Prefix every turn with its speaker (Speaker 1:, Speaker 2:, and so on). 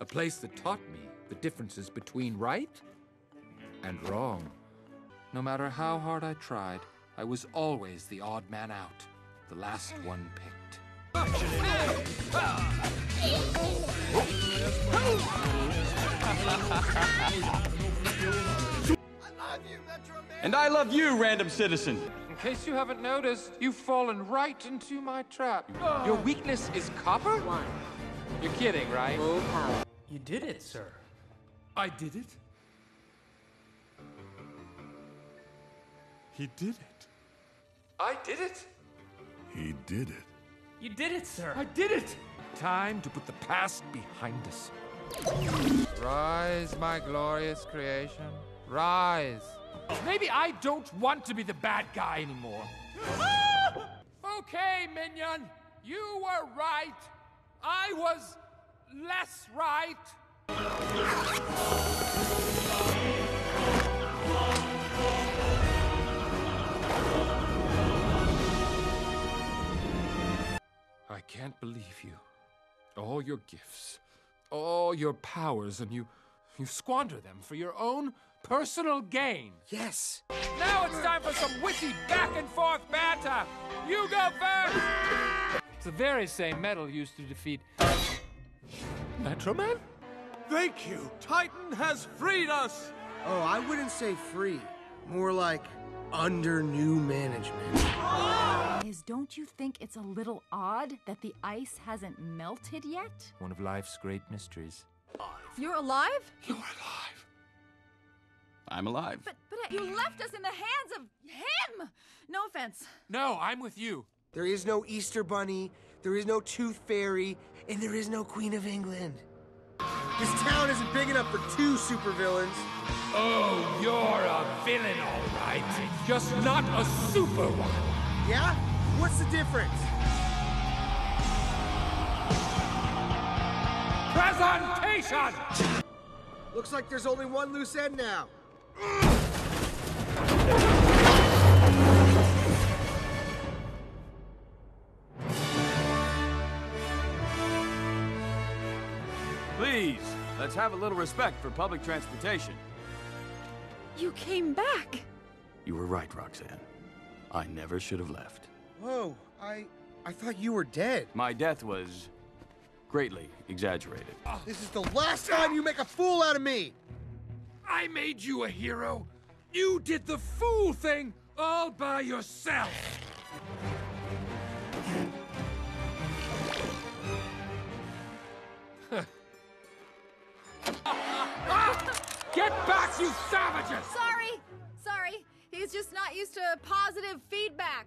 Speaker 1: A place that taught me the differences between right and wrong. No matter how hard I tried, I was always the odd man out, the last one picked.
Speaker 2: And I love you, random citizen.
Speaker 1: In case you haven't noticed, you've fallen right into my trap. Your weakness is copper? You're kidding, right?
Speaker 3: Full power.
Speaker 4: You did it, sir.
Speaker 5: I did it. He did it.
Speaker 1: I did it.
Speaker 5: He did it.
Speaker 4: You did it, sir.
Speaker 1: I did it! Time to put the past behind us. Rise, my glorious creation. Rise. Maybe I don't want to be the bad guy anymore. okay, Minion. You were right. I was less right. I can't believe you. All your gifts, all your powers, and you you squander them for your own personal gain.
Speaker 6: Yes.
Speaker 1: Now it's time for some witty back and forth banter. You go first. It's the very same metal used to defeat Metro Man.
Speaker 5: Thank you. Tighten has freed us.
Speaker 6: Oh, I wouldn't say free. More like under new management.
Speaker 7: Is don't you think it's a little odd that the ice hasn't melted yet?
Speaker 1: One of life's great mysteries.
Speaker 7: You're alive?
Speaker 1: You're alive.
Speaker 2: I'm alive.
Speaker 7: But but you left us in the hands of him. No offense.
Speaker 1: No, I'm with you.
Speaker 6: There is no Easter Bunny, there is no Tooth Fairy, and there is no Queen of England. This town isn't big enough for two supervillains.
Speaker 1: Oh, you're a villain, all right. Just not a super one.
Speaker 6: Yeah? What's the difference?
Speaker 1: Presentation!
Speaker 6: Looks like there's only one loose end now.
Speaker 2: Please, let's have a little respect for public transportation.
Speaker 7: You came back.
Speaker 2: You were right, Roxanne. I never should have left.
Speaker 6: Whoa, I I thought you were dead.
Speaker 2: My death was greatly exaggerated.
Speaker 6: Ah, this is the last time you make a fool out of me.
Speaker 1: I made you a hero. You did the fool thing all by yourself. Back, you savages!
Speaker 7: Sorry. Sorry. He's just not used to positive feedback.